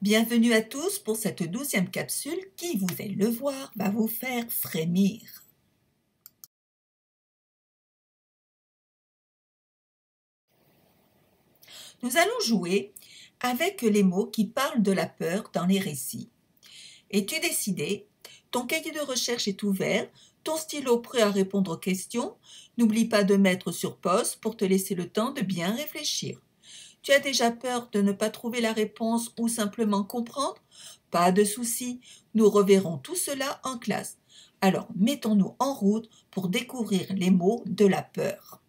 Bienvenue à tous pour cette douzième capsule qui, vous allez le voir, va vous faire frémir. Nous allons jouer avec les mots qui parlent de la peur dans les récits. Es-tu décidé? Ton cahier de recherche est ouvert, ton stylo prêt à répondre aux questions. N'oublie pas de mettre sur pause pour te laisser le temps de bien réfléchir. Tu as déjà peur de ne pas trouver la réponse ou simplement comprendre? Pas de souci, nous reverrons tout cela en classe. Alors mettons-nous en route pour découvrir les mots de la peur.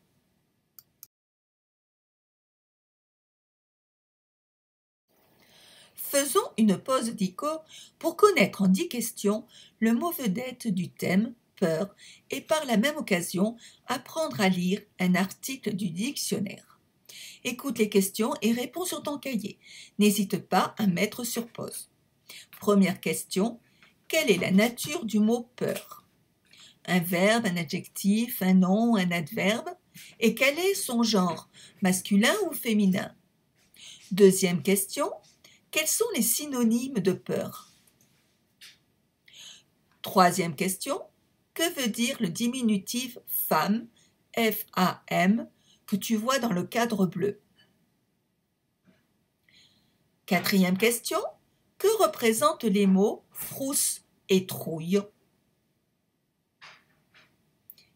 Faisons une pause dico pour connaître en dix questions le mot vedette du thème peur et par la même occasion apprendre à lire un article du dictionnaire. Écoute les questions et réponds sur ton cahier. N'hésite pas à mettre sur pause. Première question. Quelle est la nature du mot peur Un verbe, un adjectif, un nom, un adverbe Et quel est son genre Masculin ou féminin? Deuxième question. Quels sont les synonymes de peur Troisième question. Que veut dire le diminutif femme, F-A-M, que tu vois dans le cadre bleu Quatrième question. Que représentent les mots frousse et trouille?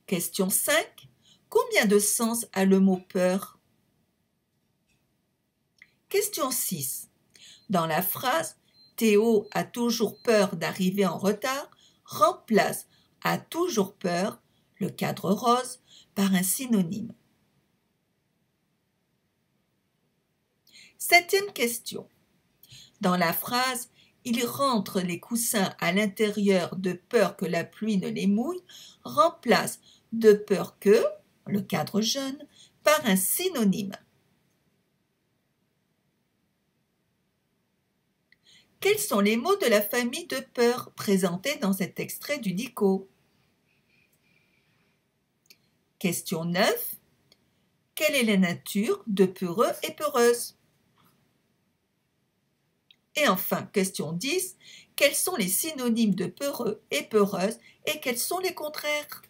Question 5. Combien de sens a le mot peur? Question 6. Dans la phrase Théo a toujours peur d'arriver en retard, remplace a toujours peur le cadre rose par un synonyme. Septième question. Dans la phrase Il rentre les coussins à l'intérieur de peur que la pluie ne les mouille, remplace de peur que, le cadre jaune, par un synonyme. Quels sont les mots de la famille de peur présentés dans cet extrait du dico? Question 9. Quelle est la nature de peureux et peureuse? Et enfin, question 10. Quels sont les synonymes de peureux et peureuse et quels sont les contraires?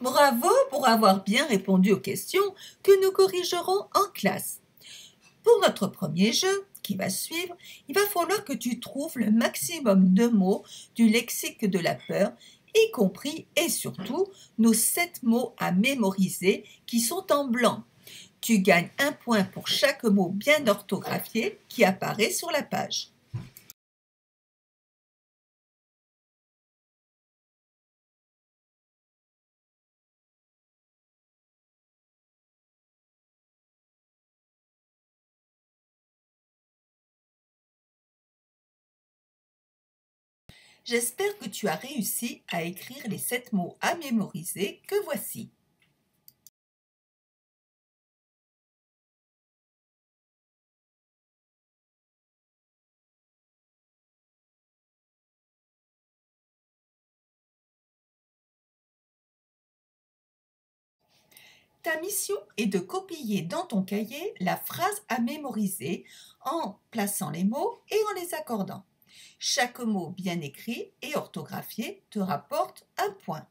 Bravo pour avoir bien répondu aux questions que nous corrigerons en classe. Pour notre premier jeu, qui va suivre, il va falloir que tu trouves le maximum de mots du lexique de la peur, y compris et surtout nos sept mots à mémoriser qui sont en blanc. Tu gagnes un point pour chaque mot bien orthographié qui apparaît sur la page. J'espère que tu as réussi à écrire les sept mots à mémoriser que voici. Ta mission est de copier dans ton cahier la phrase à mémoriser en plaçant les mots et en les accordant. Chaque mot bien écrit et orthographié te rapporte un point.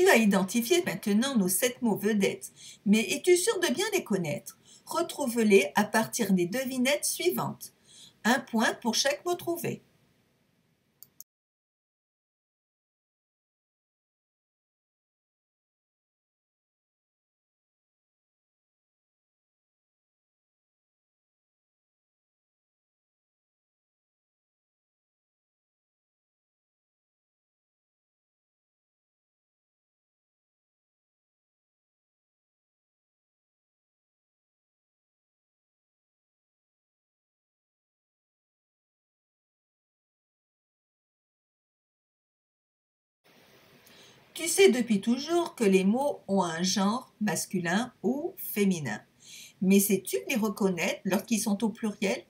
Tu as identifié maintenant nos sept mots vedettes, mais es-tu sûr de bien les connaître? Retrouve-les à partir des devinettes suivantes. Un point pour chaque mot trouvé. Tu sais depuis toujours que les mots ont un genre masculin ou féminin. Mais sais-tu les reconnaître lorsqu'ils sont au pluriel?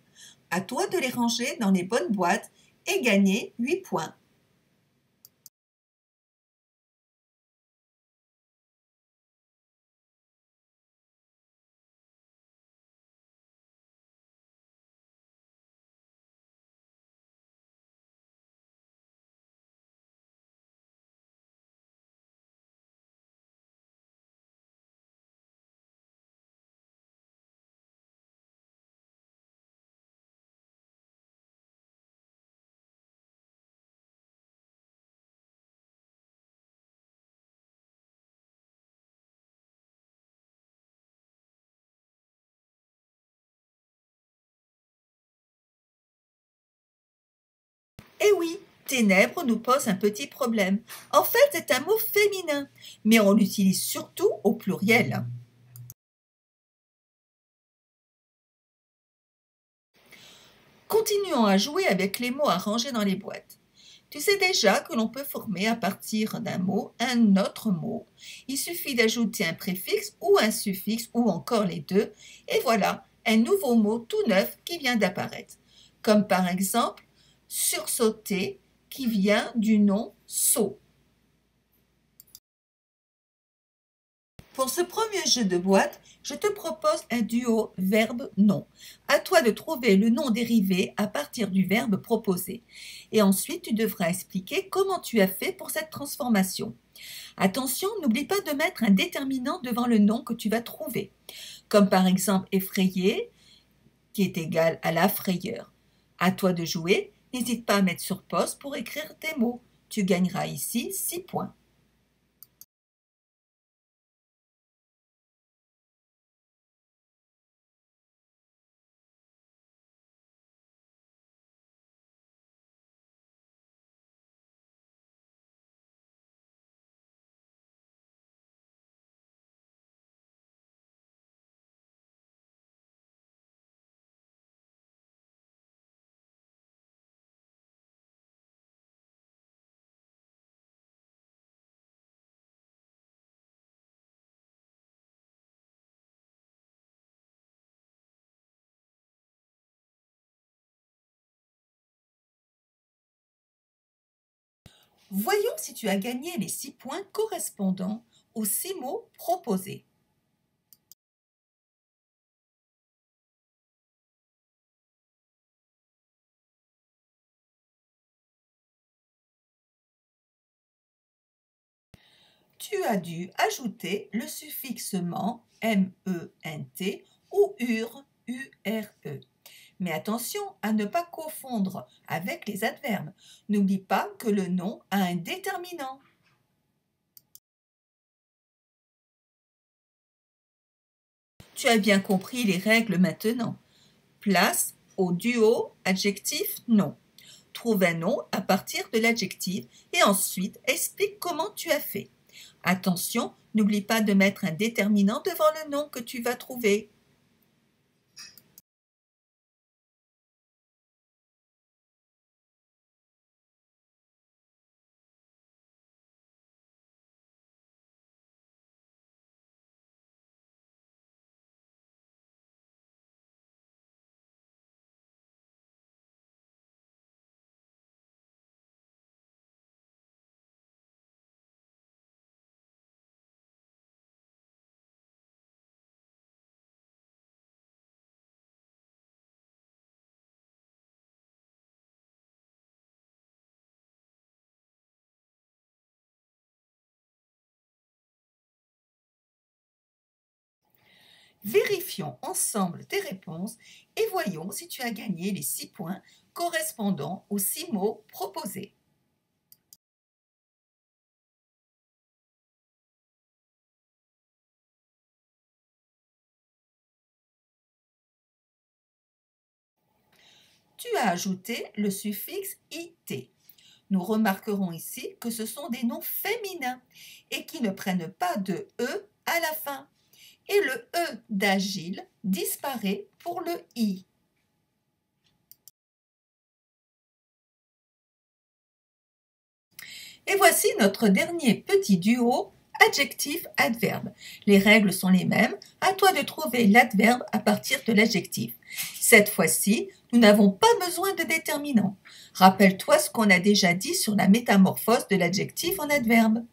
À toi de les ranger dans les bonnes boîtes et gagner 8 points. Eh oui, ténèbres nous pose un petit problème. En fait, c'est un mot féminin, mais on l'utilise surtout au pluriel. Continuons à jouer avec les mots à ranger dans les boîtes. Tu sais déjà que l'on peut former à partir d'un mot un autre mot. Il suffit d'ajouter un préfixe ou un suffixe ou encore les deux, et voilà un nouveau mot tout neuf qui vient d'apparaître. Comme par exemple sursauter qui vient du nom saut. Pour ce premier jeu de boîte, je te propose un duo verbe-nom. À toi de trouver le nom dérivé à partir du verbe proposé. Et ensuite, tu devras expliquer comment tu as fait pour cette transformation. Attention, n'oublie pas de mettre un déterminant devant le nom que tu vas trouver, comme par exemple effrayé, qui est égal à la frayeur. À toi de jouer N'hésite pas à mettre sur pause pour écrire tes mots. Tu gagneras ici 6 points. Voyons si tu as gagné les six points correspondant aux six mots proposés. Tu as dû ajouter le suffixe ment, M-E-N-T, ou ur, U-R-E. Mais attention à ne pas confondre avec les adverbes. N'oublie pas que le nom a un déterminant. Tu as bien compris les règles maintenant. Place au duo adjectif nom. Trouve un nom à partir de l'adjectif et ensuite explique comment tu as fait. Attention, n'oublie pas de mettre un déterminant devant le nom que tu vas trouver. Vérifions ensemble tes réponses et voyons si tu as gagné les six points correspondant aux six mots proposés. Tu as ajouté le suffixe IT. Nous remarquerons ici que ce sont des noms féminins et qui ne prennent pas de E à la fin et le E d'agile disparaît pour le I. Et voici notre dernier petit duo adjectif-adverbe. Les règles sont les mêmes. À toi de trouver l'adverbe à partir de l'adjectif. Cette fois-ci, nous n'avons pas besoin de déterminant. Rappelle-toi ce qu'on a déjà dit sur la métamorphose de l'adjectif en adverbe.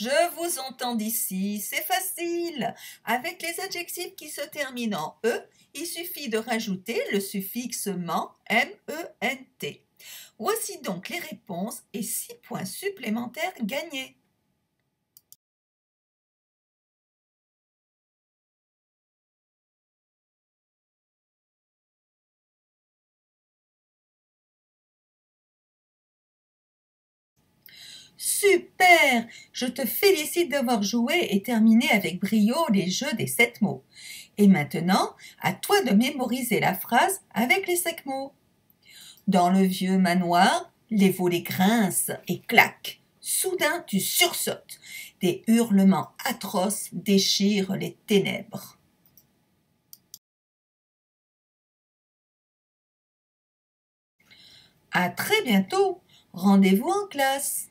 Je vous entends d'ici, c'est facile. Avec les adjectifs qui se terminent en E, il suffit de rajouter le suffixe ment, M-E-N-T. Voici donc les réponses et 6 points supplémentaires gagnés. Super Je te félicite d'avoir joué et terminé avec brio les jeux des sept mots. Et maintenant, à toi de mémoriser la phrase avec les cinq mots. Dans le vieux manoir, les volets grincent et claquent. Soudain, tu sursautes. Des hurlements atroces déchirent les ténèbres. À très bientôt. Rendez-vous en classe.